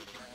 Thank you.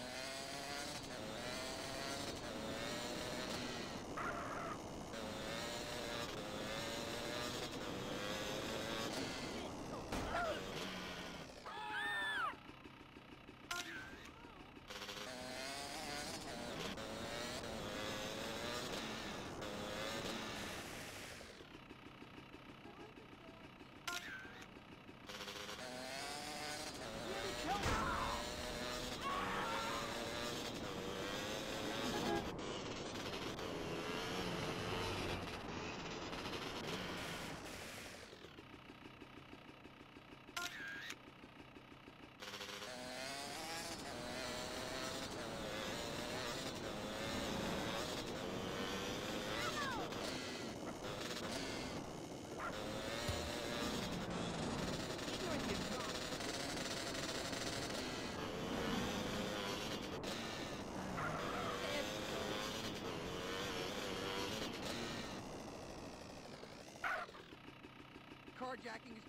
Carjacking